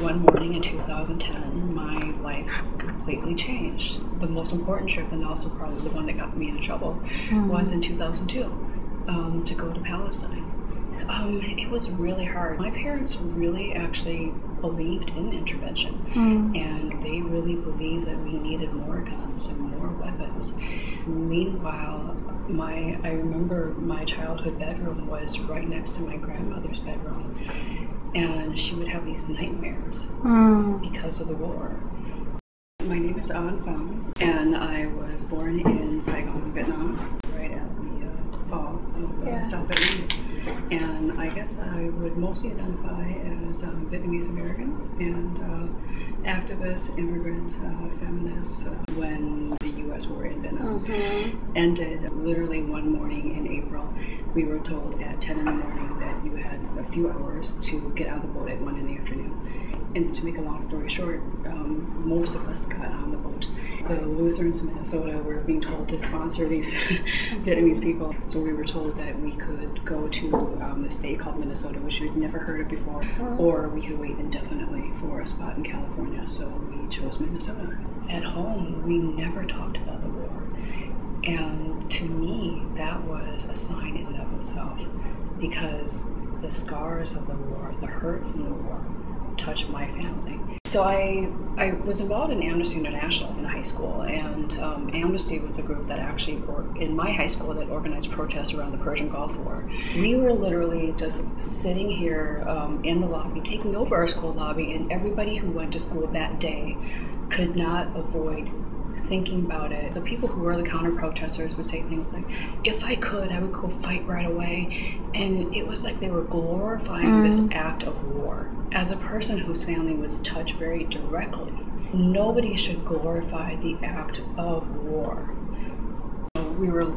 One morning in 2010, my life completely changed. The most important trip, and also probably the one that got me into trouble, Mm. was in 2002 um, to go to Palestine. Um, it was really hard. My parents really actually believed in intervention, Mm. and they really believed that we needed more guns and more weapons. Meanwhile, my I remember my childhood bedroom was right next to my grandmother's bedroom, and she would have these nightmares Mm. because of the war. My name is Anh Pham, and I was born in Saigon, Vietnam, right at the uh, fall of uh, Yeah. South Vietnam. And I guess I would mostly identify as um, Vietnamese American and uh, activist, immigrant, uh, feminist uh, when the U.S. war in Vietnam Mhm. ended literally one morning in April. We were told at 10 in the morning that you had a few hours to get out of the boat at 1 in the afternoon. And to make a long story short, um, most of us got on the boat. The Lutherans in Minnesota were being told to sponsor these Vietnamese people. So we were told that we could go to um, the state called Minnesota, which we'd never heard of before, or we could wait indefinitely spot in California. So we chose Minnesota. At home, we never talked about the war. And to me, that was a sign in and of itself because the scars of the war, the hurt from the war, touched my family. So I, I was involved in Amnesty International in high school, and um, Amnesty was a group that actually, or, in my high school, that organized protests around the Persian Gulf War. We were literally just sitting here um, in the lobby, taking over our school lobby, and everybody who went to school that day could not avoid thinking about it. The people who were the counter protesters would say things like, if I could, I would go fight right away. And it was like they were glorifying mm. this act of war. As a person whose family was touched very directly, nobody should glorify the act of war. We were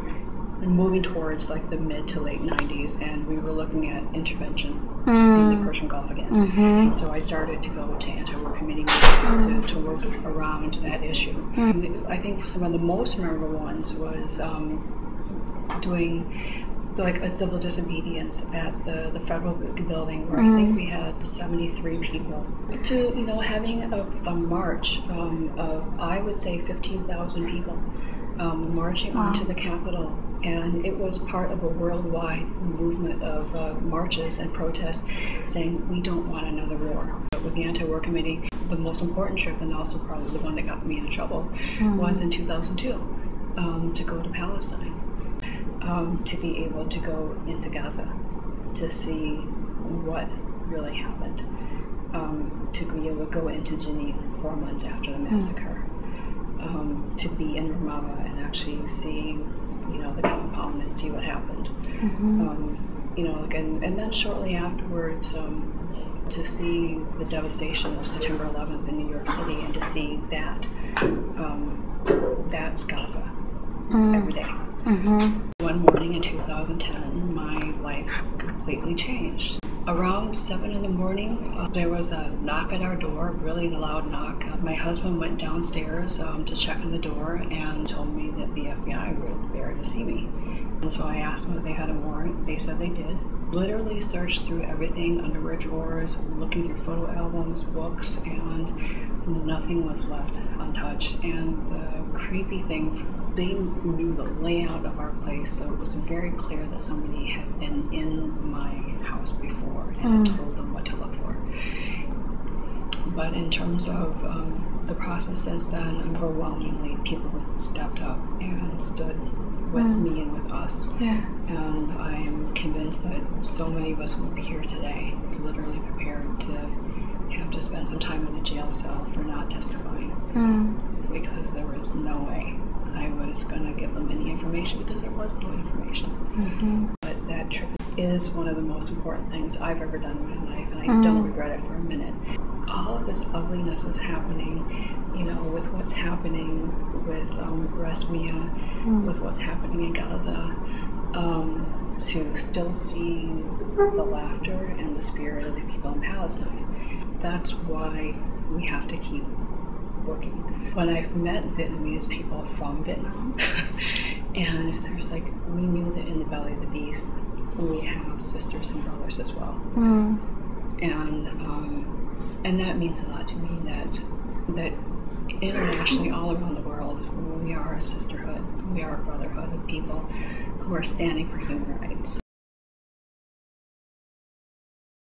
moving towards like the mid to late 90s and we were looking at intervention in the Persian Gulf again. Mhm. And so I started to go to anti-war committee meetings to, to work around that issue. And I think some of the most memorable ones was um, doing like a civil disobedience at the, the federal building where I think we had 73 people to you know having a, a march um, of I would say 15,000 people um, marching onto the Capitol and it was part of a worldwide movement of uh, marches and protests saying we don't want another war. But with the anti-war committee, the most important trip, and also probably the one that got me in trouble, was in 2002 um, to go to Palestine, um, to be able to go into Gaza, to see what really happened, um, to be able to go into Jenin four months after the massacre, um, to be in Ramallah and actually see you know, the compound and see what happened. Um, you know, like, and, and then shortly afterwards, um, to see the devastation of September 11th in New York City and to see that, um, that's Gaza every day. Mhm. One morning in 2010, my life completely changed. Around 7 in the morning, uh, there was a knock at our door, a really loud knock. Uh, my husband went downstairs um, to check on the door and told me that the FBI were there to see me. And so I asked them if they had a warrant. They said they did. Literally searched through everything, under underwear drawers, looking through photo albums, books, and nothing was left untouched. And the creepy thing, they knew the layout of our place, so it was very clear that somebody had been in my house before and had told them what to look for. But in terms of um, the process since then, overwhelmingly people stepped up and stood with me and with us. Yeah. And I am convinced that so many of us would be here today, literally prepared to have to spend some time in a jail cell for not testifying Mm. because there was no way I was going to give them any information because there was no information. Mhm. But that trip is one of the most important things I've ever done in my life, and I don't regret it for a minute. All of this ugliness is happening, you know, with what's happening with um, Rasmea, with what's happening in Gaza. Um, to still see the laughter and the spirit of the people in Palestine. That's why we have to keep working. When I've met Vietnamese people from Vietnam, and there's like, we knew that in the belly of the beast, we have sisters and brothers as well. Mm. And um, and that means a lot to me that that internationally all around the world we are a sisterhood we are a brotherhood of people who are standing for human rights